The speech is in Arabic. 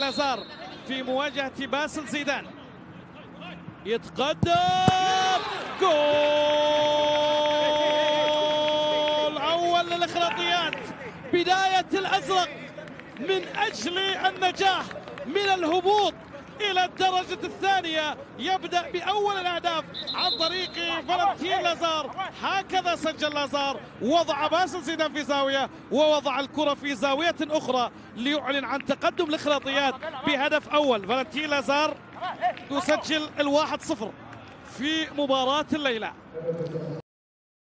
لازار في مواجهة باسل زيدان. يتقدم. جول! أول للإخراطيات بداية الأزرق من أجل النجاح من الهبوط إلى الدرجة الثانية. يبدأ بأول الأهداف. عن طريق فالنتين لازار. هكذا سجل لازار. وضع باسل زيدان في زاوية ووضع الكرة في زاوية أخرى ليعلن عن تقدم الإخراطيات بهدف أول. فالنتين لازار يسجل الواحد صفر في مباراة الليلة.